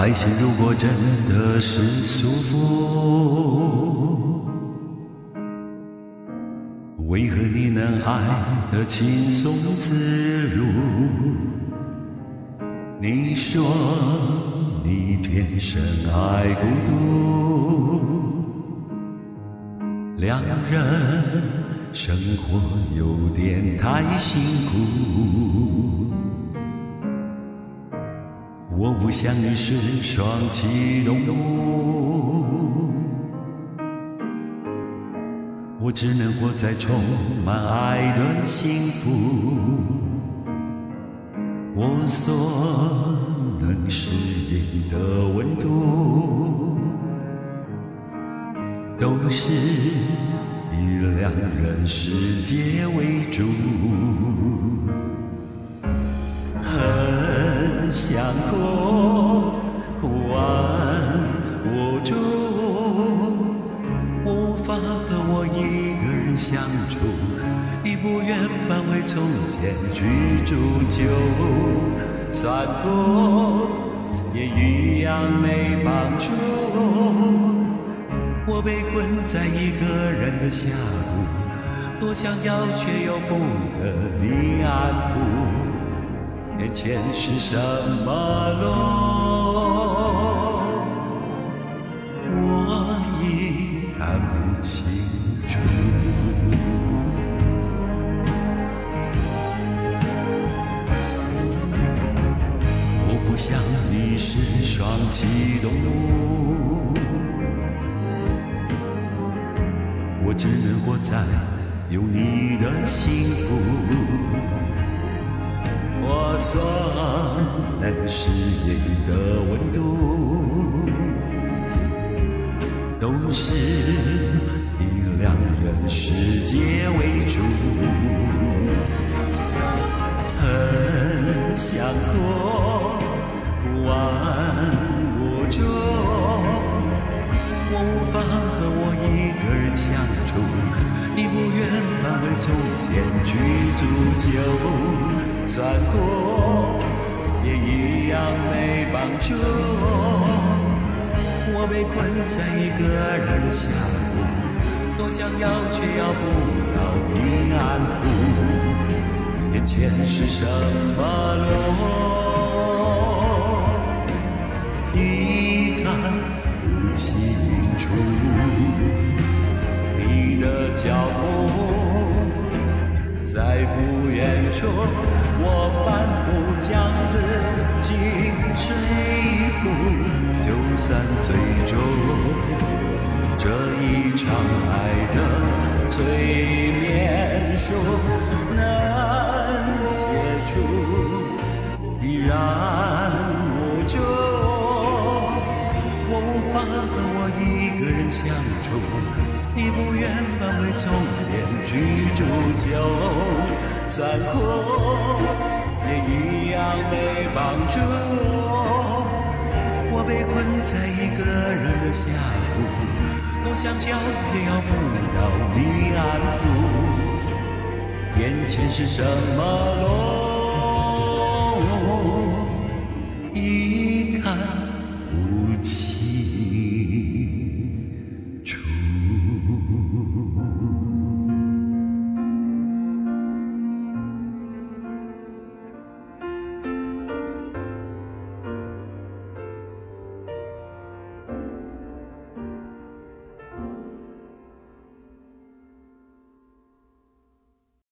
爱情如果真的是束缚，为何你能爱得轻松自如？你说你天生爱孤独，两人生活有点太辛苦。我不想你是双栖动物，我只能活在充满爱的幸福。我所能适应的温度，都是以两人世界为主。很想哭，哭完无助，无法和我一个人相处。你不愿搬回从前居住，就算哭也一样没帮助。我被困在一个人的峡谷，多想要却又不得你安抚。眼前是什么路，我已看不清楚。我不想你是双栖动物，我只能活在有你的幸福。酸能适应的温度，都是以两人世界为主。很想哭，哭完无助，我无法和我一个人相处。你不愿搬回从前居住，就。算苦，也一样没帮助。我被困在一个人的峡谷，多想要却要不到你安抚。眼前是什么路，已看不清楚。你的脚步远处。我反复将自己说服，就算最终这一场爱的催眠术能解除，依然无助。我无法和我一个人相处，你不愿搬回从前居住，就算苦。也一样没帮助。我被困在一个人的峡谷，多想叫也要不到你安抚。眼前是什么路？